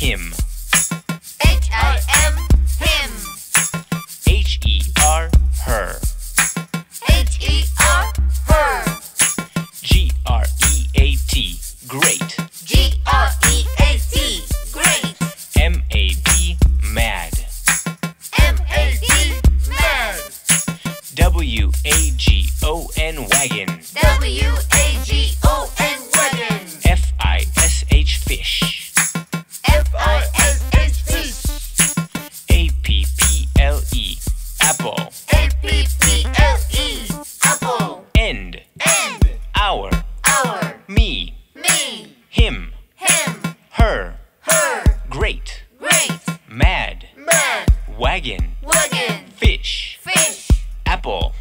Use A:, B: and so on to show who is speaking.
A: him.
B: H I M him.
A: H E R her.
B: H E R her.
A: G R E A T great.
B: G R E A T great.
A: M A D mad.
B: M A D mad.
A: W A G O N wagon.
B: W A G O N.
A: end. End. Our.
B: Our.
A: Me.
B: Me.
A: Him.
B: Him.
A: Her. Her. Great.
B: Great.
A: Mad. Mad. Wagon.
B: Wagon.
A: Fish.
B: Fish.
A: Apple.